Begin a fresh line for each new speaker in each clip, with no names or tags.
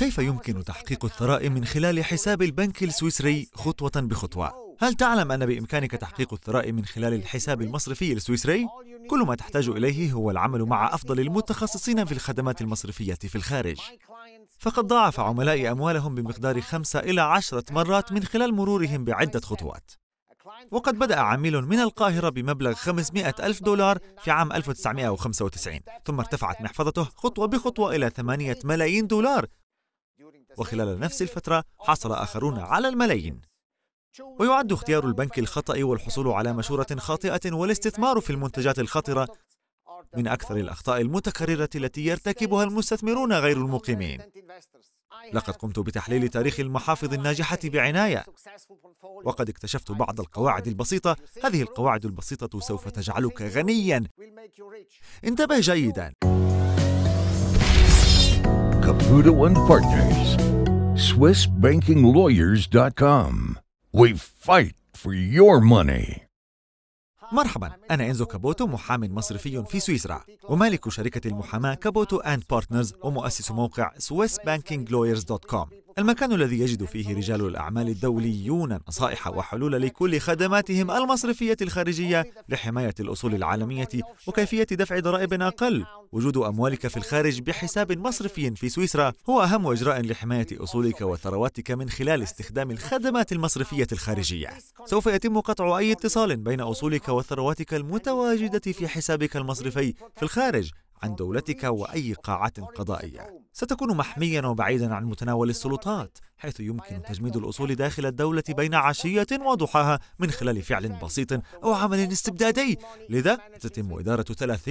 كيف يمكن تحقيق الثراء من خلال حساب البنك السويسري خطوة بخطوة؟ هل تعلم أن بإمكانك تحقيق الثراء من خلال الحساب المصرفي السويسري؟ كل ما تحتاج إليه هو العمل مع أفضل المتخصصين في الخدمات المصرفية في الخارج فقد ضاعف عملائي أموالهم بمقدار خمسة إلى عشرة مرات من خلال مرورهم بعدة خطوات وقد بدأ عميل من القاهرة بمبلغ 500 ألف دولار في عام 1995 ثم ارتفعت محفظته خطوة بخطوة إلى 8 ملايين دولار وخلال نفس الفترة حصل آخرون على الملايين ويعد اختيار البنك الخطأ والحصول على مشورة خاطئة والاستثمار في المنتجات الخطرة من أكثر الأخطاء المتكررة التي يرتكبها المستثمرون غير المقيمين. لقد قمت بتحليل تاريخ المحافظ الناجحة بعناية، وقد اكتشفت بعض القواعد البسيطة، هذه القواعد البسيطة سوف تجعلك غنيًا. انتبه جيدًا.
Caputo and Partners, SwissBankingLawyers.com. We fight for your money.
مرحبا أنا إنزو كابوتو محام مصرفي في سويسرا ومالك شركة المحاماة Caputo and Partners ومؤسس موقع SwissBankingLawyers.com المكان الذي يجد فيه رجال الأعمال الدوليون نصائح وحلول لكل خدماتهم المصرفية الخارجية لحماية الأصول العالمية وكيفية دفع ضرائب أقل. وجود أموالك في الخارج بحساب مصرفي في سويسرا هو أهم إجراء لحماية أصولك وثرواتك من خلال استخدام الخدمات المصرفية الخارجية. سوف يتم قطع أي اتصال بين أصولك وثرواتك المتواجدة في حسابك المصرفي في الخارج عن دولتك وأي قاعه قضائية. ستكون محميا وبعيدا عن متناول السلطات حيث يمكن تجميد الأصول داخل الدولة بين عشية وضحاها من خلال فعل بسيط أو عمل استبدادي. لذا تتم إدارة 30%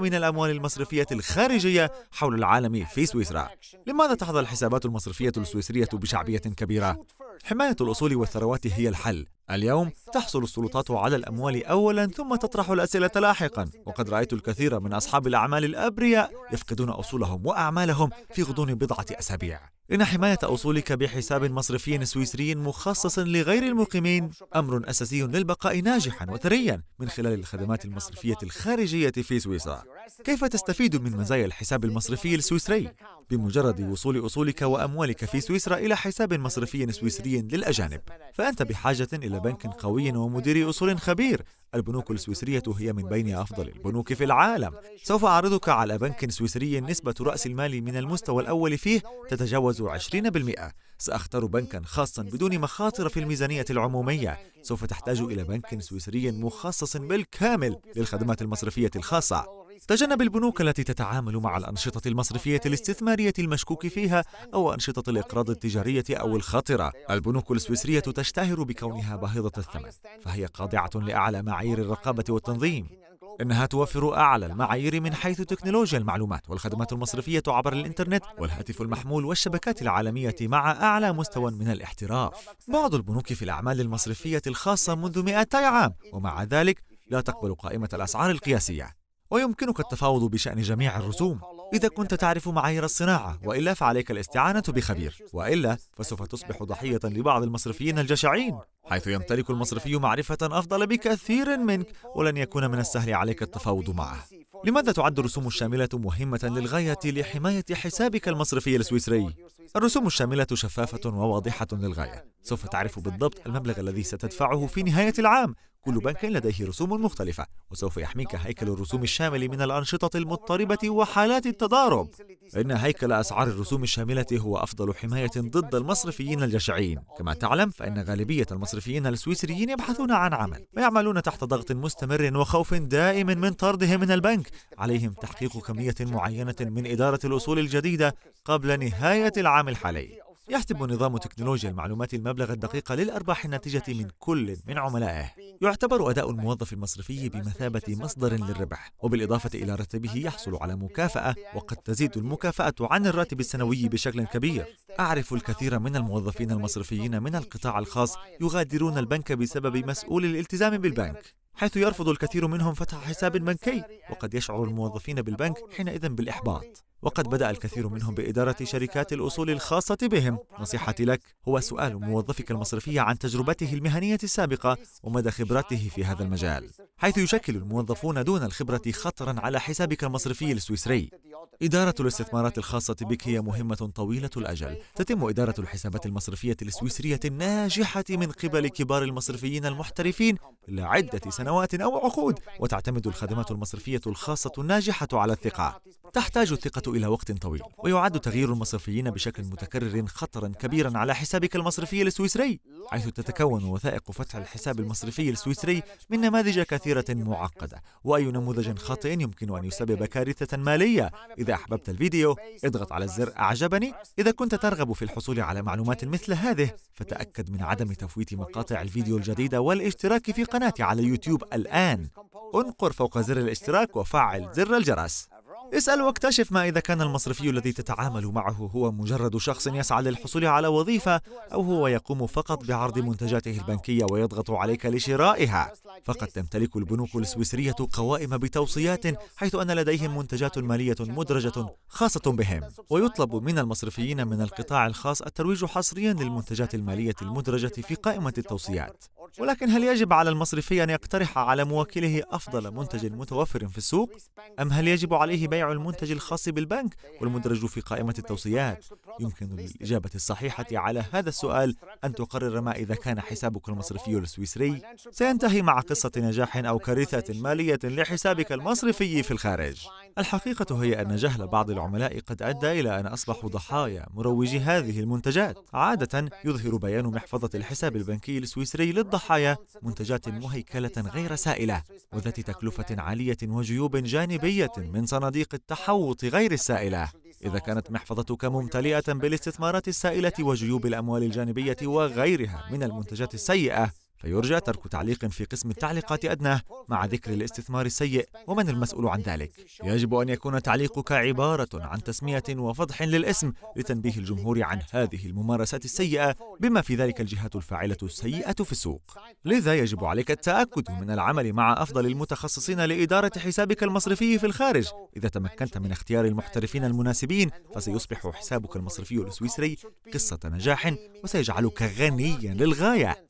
من الأموال المصرفية الخارجية حول العالم في سويسرا. لماذا تحظى الحسابات المصرفية السويسرية بشعبية كبيرة؟ حماية الأصول والثروات هي الحل. اليوم تحصل السلطات على الأموال أولا ثم تطرح الأسئلة لاحقا. وقد رأيت الكثير من أصحاب الأعمال الأبرياء يفقدون أصولهم وأعمالهم في غضون بضعة أسابيع. إن حماية أصولك بحساب مصرفي سويسري مخصص لغير المقيمين أمر أساسي للبقاء ناجحا وثريا من خلال الخدمات المصرفية الخارجية في سويسرا. كيف تستفيد من مزايا الحساب المصرفي السويسري؟ بمجرد وصول أصولك وأموالك في سويسرا إلى حساب مصرفي سويسري للأجانب. فأنت بحاجة إلى بنك قوي ومدير أصول خبير. البنوك السويسرية هي من بين أفضل البنوك في العالم. سوف أعرضك على بنك سويسري نسبة رأس المال من المستوى الأول فيه تتجاوز 20% سأختار بنكا خاصا بدون مخاطر في الميزانية العمومية. سوف تحتاج إلى بنك سويسري مخصص بالكامل للخدمات المصرفية الخاصة. تجنب البنوك التي تتعامل مع الأنشطة المصرفية الاستثمارية المشكوك فيها أو أنشطة الإقراض التجارية أو الخاطرة. البنوك السويسرية تشتهر بكونها باهظة الثمن فهي خاضعة لأعلى معايير الرقابة والتنظيم. إنها توفر أعلى المعايير من حيث تكنولوجيا المعلومات والخدمات المصرفية عبر الإنترنت والهاتف المحمول والشبكات العالمية مع أعلى مستوى من الاحتراف. بعض البنوك في الأعمال المصرفية الخاصة منذ 200 عام ومع ذلك لا تقبل قائمة الأسعار القياسية. ويمكنك التفاوض بشأن جميع الرسوم. إذا كنت تعرف معايير الصناعة وإلا فعليك الاستعانة بخبير. وإلا فسوف تصبح ضحية لبعض المصرفيين الجشعين حيث يمتلك المصرفي معرفة أفضل بكثير منك ولن يكون من السهل عليك التفاوض معه. لماذا تعد الرسوم الشاملة مهمة للغاية لحماية حسابك المصرفي السويسري؟ الرسوم الشاملة شفافة وواضحة للغاية. سوف تعرف بالضبط المبلغ الذي ستدفعه في نهاية العام كل بنك لديه رسوم مختلفة وسوف يحميك هيكل الرسوم الشامل من الأنشطة المضطربة وحالات التضارب. إن هيكل أسعار الرسوم الشاملة هو أفضل حماية ضد المصرفيين الجشعين. كما تعلم فإن غالبية المصرفيين السويسريين يبحثون عن عمل ويعملون تحت ضغط مستمر وخوف دائم من طردهم من البنك. عليهم تحقيق كمية معينة من إدارة الأصول الجديدة قبل نهاية العام الحالي. يحسب نظام تكنولوجيا المعلومات المبلغ الدقيق للأرباح الناتجة من كل من عملائه. يعتبر أداء الموظف المصرفي بمثابة مصدر للربح وبالإضافة إلى راتبه يحصل على مكافأة وقد تزيد المكافأة عن الراتب السنوي بشكل كبير. أعرف الكثير من الموظفين المصرفيين من القطاع الخاص يغادرون البنك بسبب مسؤول الالتزام بالبنك حيث يرفض الكثير منهم فتح حساب بنكي وقد يشعر الموظفين بالبنك حينئذ بالإحباط. وقد بدأ الكثير منهم بإدارة شركات الأصول الخاصة بهم. نصيحتي لك هو سؤال موظفك المصرفي عن تجربته المهنية السابقة ومدى خبرته في هذا المجال حيث يشكل الموظفون دون الخبرة خطرا على حسابك المصرفي السويسري. إدارة الاستثمارات الخاصة بك هي مهمة طويلة الأجل. تتم إدارة الحسابات المصرفية السويسرية الناجحة من قبل كبار المصرفيين المحترفين لعدة سنوات أو عقود وتعتمد الخدمات المصرفية الخاصة الناجحة على الثقة. تحتاج الثقة إلى وقت طويل ويعد تغيير المصرفيين بشكل متكرر خطرا كبيرا على حسابك المصرفي السويسري حيث تتكون وثائق فتح الحساب المصرفي السويسري من نماذج كثيرة معقدة وأي نموذج خاطئ يمكن أن يسبب كارثة مالية. إذا أحببت الفيديو اضغط على الزر أعجبني. إذا كنت ترغب في الحصول على معلومات مثل هذه فتأكد من عدم تفويت مقاطع الفيديو الجديدة والاشتراك في قناتي على يوتيوب الآن. انقر فوق زر الاشتراك وفعل زر الجرس. اسأل واكتشف ما إذا كان المصرفي الذي تتعامل معه هو مجرد شخص يسعى للحصول على وظيفة أو هو يقوم فقط بعرض منتجاته البنكية ويضغط عليك لشرائها. فقد تمتلك البنوك السويسرية قوائم بتوصيات حيث أن لديهم منتجات مالية مدرجة خاصة بهم. ويطلب من المصرفيين من القطاع الخاص الترويج حصريا للمنتجات المالية المدرجة في قائمة التوصيات. ولكن هل يجب على المصرفي أن يقترح على موكله أفضل منتج متوفر في السوق؟ أم هل يجب عليه بيع المنتج الخاص بالبنك والمدرج في قائمة التوصيات؟ يمكن للإجابة الصحيحة على هذا السؤال أن تقرر ما إذا كان حسابك المصرفي السويسري سينتهي مع قصة نجاح أو كارثة مالية لحسابك المصرفي في الخارج الحقيقة هي أن جهل بعض العملاء قد أدى إلى أن أصبحوا ضحايا مروجي هذه المنتجات عادة يظهر بيان محفظة الحساب البنكي السويسري للضحايا منتجات مهيكلة غير سائلة وذات تكلفة عالية وجيوب جانبية من صناديق التحوط غير السائلة. إذا كانت محفظتك ممتلئة بالاستثمارات السائلة وجيوب الأموال الجانبية وغيرها من المنتجات السيئة فيرجى ترك تعليق في قسم التعليقات أدناه مع ذكر الاستثمار السيء ومن المسؤول عن ذلك؟ يجب أن يكون تعليقك عبارة عن تسمية وفضح للاسم لتنبيه الجمهور عن هذه الممارسات السيئة بما في ذلك الجهات الفاعلة السيئة في السوق. لذا يجب عليك التأكد من العمل مع أفضل المتخصصين لإدارة حسابك المصرفي في الخارج. إذا تمكنت من اختيار المحترفين المناسبين فسيصبح حسابك المصرفي السويسري قصة نجاح وسيجعلك غنيا للغاية.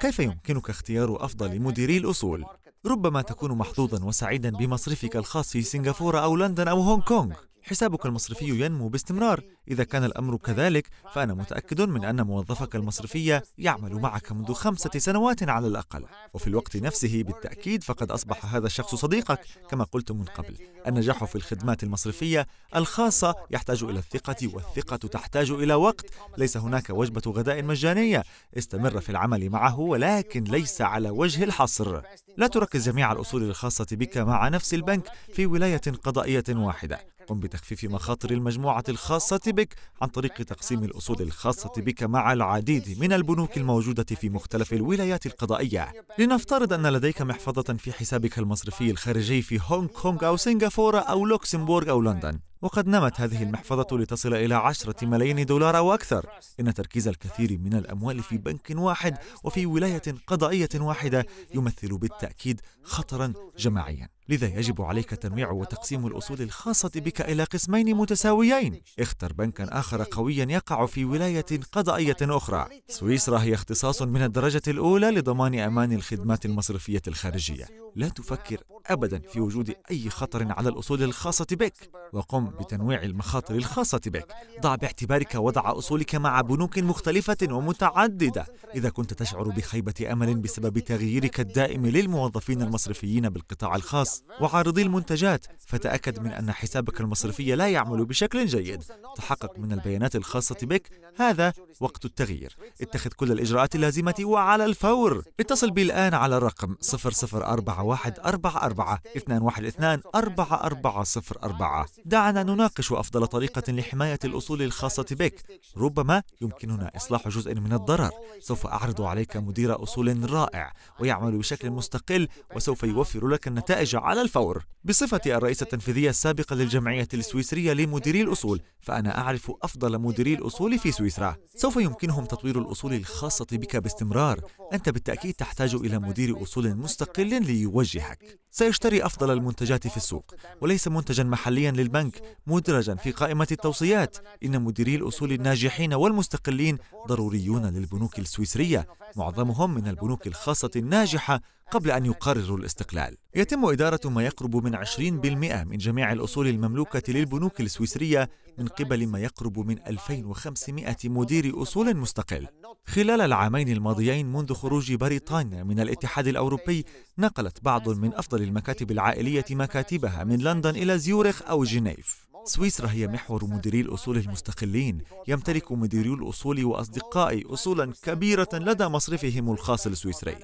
كيف يمكنك اختيار أفضل مديري الأصول؟ ربما تكون محظوظا وسعيدا بمصرفك الخاص في سنغافورة أو لندن أو هونغ كونغ حسابك المصرفي ينمو باستمرار. إذا كان الأمر كذلك فأنا متأكد من أن موظفك المصرفي يعمل معك منذ خمسة سنوات على الأقل. وفي الوقت نفسه بالتأكيد فقد أصبح هذا الشخص صديقك. كما قلت من قبل النجاح في الخدمات المصرفية الخاصة يحتاج إلى الثقة والثقة تحتاج إلى وقت. ليس هناك وجبة غداء مجانية. استمر في العمل معه ولكن ليس على وجه الحصر. لا تركز جميع الأصول الخاصة بك مع نفس البنك في ولاية قضائية واحدة. قم بتخفيف مخاطر المجموعة الخاصة بك عن طريق تقسيم الأصول الخاصة بك مع العديد من البنوك الموجودة في مختلف الولايات القضائية. لنفترض أن لديك محفظة في حسابك المصرفي الخارجي في هونغ كونغ أو سنغافورة أو لوكسمبورغ أو لندن. وقد نمت هذه المحفظة لتصل إلى عشرة ملايين دولار أو أكثر. إن تركيز الكثير من الأموال في بنك واحد وفي ولاية قضائية واحدة يمثل بالتأكيد خطرا جماعيا. لذا يجب عليك تنويع وتقسيم الأصول الخاصة بك إلى قسمين متساويين. اختر بنكا آخر قويا يقع في ولاية قضائية أخرى. سويسرا هي اختصاص من الدرجة الأولى لضمان أمان الخدمات المصرفية الخارجية. لا تفكر أبدا في وجود أي خطر على الأصول الخاصة بك. وقم بتنويع المخاطر الخاصة بك. ضع باعتبارك وضع أصولك مع بنوك مختلفة ومتعددة. إذا كنت تشعر بخيبة أمل بسبب تغييرك الدائم للموظفين المصرفيين بالقطاع الخاص وعارضي المنتجات فتأكد من أن حسابك المصرفي لا يعمل بشكل جيد. تحقق من البيانات الخاصة بك هذا وقت التغيير. اتخذ كل الإجراءات اللازمة وعلى الفور. اتصل بي الآن على الرقم 004144 212 4404 دعنا نناقش أفضل طريقة لحماية الأصول الخاصة بك. ربما يمكننا إصلاح جزء من الضرر. سوف أعرض عليك مدير أصول رائع ويعمل بشكل مستقل وسوف يوفر لك النتائج على الفور. بصفتي الرئيس التنفيذية السابقة للجمعية السويسرية لمديري الأصول فأنا أعرف أفضل مديري الأصول في سويسرا. سوف يمكنهم تطوير الأصول الخاصة بك باستمرار. أنت بالتأكيد تحتاج إلى مدير أصول مستقل ليوجهك. سيشتري أفضل المنتجات في السوق وليس منتجا محليا للبنك. مدرجا في قائمة التوصيات. إن مديري الأصول الناجحين والمستقلين ضروريون للبنوك السويسرية. معظمهم من البنوك الخاصة الناجحة قبل أن يقرروا الاستقلال. يتم إدارة ما يقرب من 20% من جميع الأصول المملوكة للبنوك السويسرية من قبل ما يقرب من 2500 مدير أصول مستقل. خلال العامين الماضيين منذ خروج بريطانيا من الاتحاد الأوروبي نقلت بعض من أفضل المكاتب العائلية مكاتبها من لندن إلى زيورخ أو جنيف. سويسرا هي محور مديري الأصول المستقلين. يمتلك مديري الأصول وأصدقائي أصولا كبيرة لدى مصرفهم الخاص السويسري.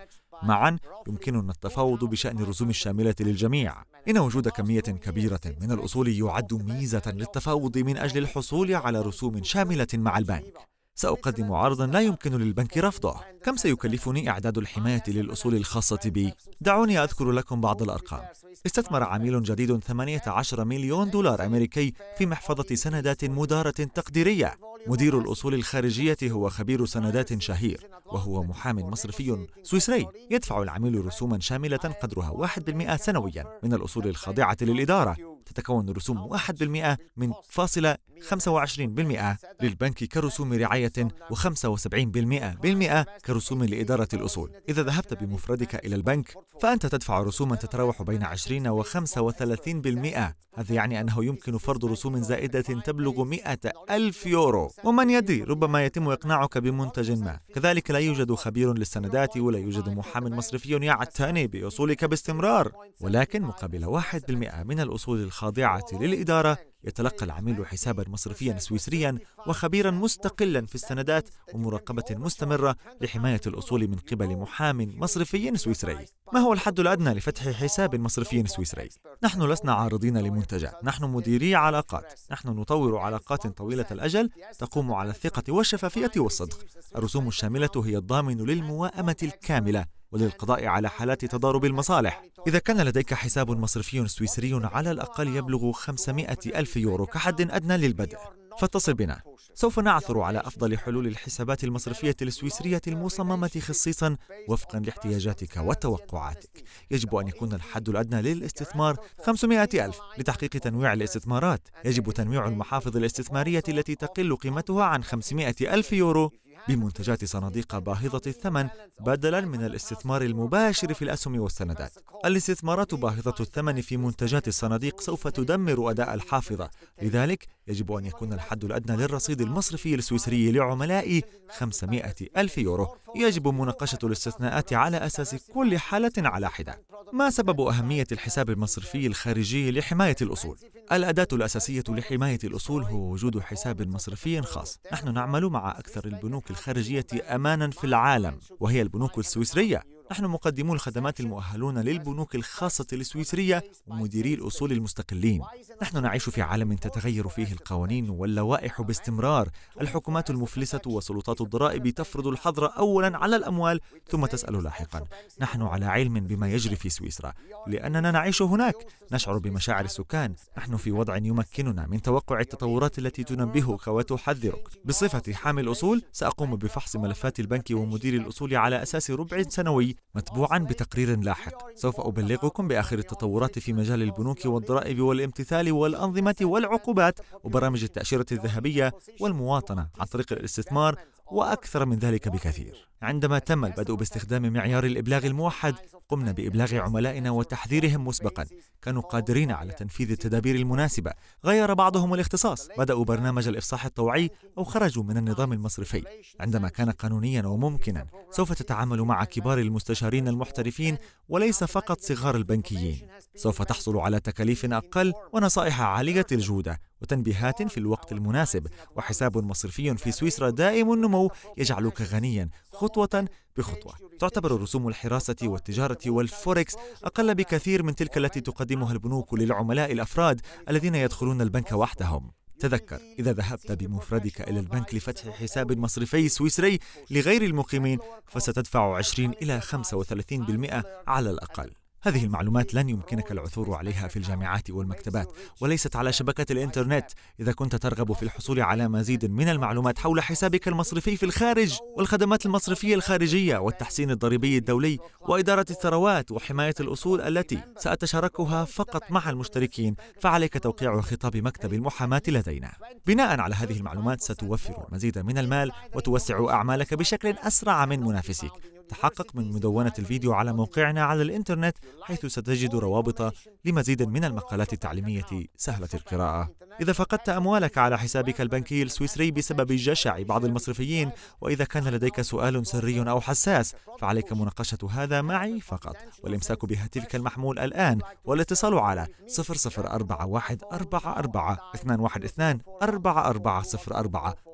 معا يمكننا التفاوض بشأن الرسوم الشاملة للجميع. إن وجود كمية كبيرة من الأصول يعد ميزة للتفاوض من أجل الحصول على رسوم شاملة مع البنك. سأقدم عرضا لا يمكن للبنك رفضه. كم سيكلفني إعداد الحماية للأصول الخاصة بي؟ دعوني أذكر لكم بعض الأرقام. استثمر عميل جديد 18 مليون دولار أمريكي في محفظة سندات مدارة تقديرية. مدير الأصول الخارجية هو خبير سندات شهير وهو محام مصرفي سويسري. يدفع العميل رسوما شاملة قدرها 1% سنويا. من الأصول الخاضعة للإدارة تتكون الرسوم 1% من فاصلة 25% للبنك كرسوم رعاية و75% كرسوم لإدارة الأصول. إذا ذهبت بمفردك إلى البنك فأنت تدفع رسوما تتراوح بين 20 و 35% هذا يعني أنه يمكن فرض رسوم زائدة تبلغ 100 ألف يورو. ومن يدري ربما يتم إقناعك بمنتج ما. كذلك لا يوجد خبير للسندات ولا يوجد محام مصرفي يعتني بأصولك باستمرار. ولكن مقابل 1% من الأصول الخاضعة للإدارة يتلقى العميل حسابا مصرفيا سويسريا وخبيرا مستقلا في السندات ومراقبة مستمرة لحماية الأصول من قبل محام مصرفي سويسري. ما هو الحد الأدنى لفتح حساب مصرفي سويسري؟ نحن لسنا عارضين لمنتجات نحن مديري علاقات نحن نطور علاقات طويلة الأجل تقوم على الثقة والشفافية والصدق. الرسوم الشاملة هي الضامن للمواءمة الكاملة. وللقضاء على حالات تضارب المصالح. إذا كان لديك حساب مصرفي سويسري على الأقل يبلغ 500 ألف يورو كحد أدنى للبدء فاتصل بنا. سوف نعثر على أفضل حلول الحسابات المصرفية السويسرية المصممة خصيصا وفقا لاحتياجاتك وتوقعاتك. يجب أن يكون الحد الأدنى للاستثمار 500 ألف لتحقيق تنويع الاستثمارات. يجب تنويع المحافظ الاستثمارية التي تقل قيمتها عن 500 ألف يورو بمنتجات صناديق باهظة الثمن بدلا من الاستثمار المباشر في الأسهم والسندات. الاستثمارات باهظة الثمن في منتجات الصناديق سوف تدمر أداء الحافظة، لذلك يجب أن يكون الحد الأدنى للرصيد المصرفي السويسري لعملائي 500 ألف يورو. يجب مناقشة الاستثناءات على أساس كل حالة على حدة. ما سبب أهمية الحساب المصرفي الخارجي لحماية الأصول؟ الأداة الأساسية لحماية الأصول هو وجود حساب مصرفي خاص. نحن نعمل مع أكثر البنوك الخارجية أمانا في العالم وهي البنوك السويسرية نحن مقدمو الخدمات المؤهلون للبنوك الخاصة السويسرية ومديري الأصول المستقلين. نحن نعيش في عالم تتغير فيه القوانين واللوائح باستمرار. الحكومات المفلسة وسلطات الضرائب تفرض الحظر أولا على الأموال ثم تسأل لاحقا. نحن على علم بما يجري في سويسرا. لأننا نعيش هناك. نشعر بمشاعر السكان. نحن في وضع يمكننا من توقع التطورات التي تنبهك وتحذرك. بصفتي حامل أصول سأقوم بفحص ملفات البنك ومدير الأصول على أساس ربع سنوي. متبوعا بتقرير لاحق. سوف أبلغكم بآخر التطورات في مجال البنوك والضرائب والامتثال والأنظمة والعقوبات وبرامج التأشيرة الذهبية والمواطنة عن طريق الاستثمار وأكثر من ذلك بكثير. عندما تم البدء باستخدام معيار الإبلاغ الموحد قمنا بإبلاغ عملائنا وتحذيرهم مسبقا. كانوا قادرين على تنفيذ التدابير المناسبة. غير بعضهم الاختصاص. بدأوا برنامج الإفصاح الطوعي أو خرجوا من النظام المصرفي. عندما كان قانونيا وممكنا سوف تتعامل مع كبار المستشارين المحترفين وليس فقط صغار البنكيين. سوف تحصل على تكاليف أقل ونصائح عالية الجودة وتنبيهات في الوقت المناسب وحساب مصرفي في سويسرا دائم النمو يجعلك غنيا خطوة بخطوة. تعتبر رسوم الحراسة والتجارة والفوركس أقل بكثير من تلك التي تقدمها البنوك للعملاء الأفراد الذين يدخلون البنك وحدهم. تذكر إذا ذهبت بمفردك إلى البنك لفتح حساب مصرفي سويسري لغير المقيمين فستدفع 20 إلى 35% على الأقل. هذه المعلومات لن يمكنك العثور عليها في الجامعات والمكتبات وليست على شبكة الإنترنت. إذا كنت ترغب في الحصول على مزيد من المعلومات حول حسابك المصرفي في الخارج والخدمات المصرفية الخارجية والتحسين الضريبي الدولي وإدارة الثروات وحماية الأصول التي سأتشاركها فقط مع المشتركين فعليك توقيع خطاب مكتب المحاماة لدينا. بناء على هذه المعلومات ستوفر المزيد من المال وتوسع أعمالك بشكل أسرع من منافسيك تحقق من مدونة الفيديو على موقعنا على الإنترنت حيث ستجد روابط لمزيد من المقالات التعليمية سهلة القراءة. إذا فقدت أموالك على حسابك البنكي السويسري بسبب جشع بعض المصرفيين وإذا كان لديك سؤال سري أو حساس فعليك مناقشة هذا معي فقط. والإمساك بهاتفك المحمول الآن والاتصال على 0041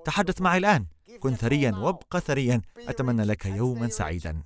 تحدث معي الآن. كن ثريا وابق ثريا. أتمنى لك يوما سعيدا.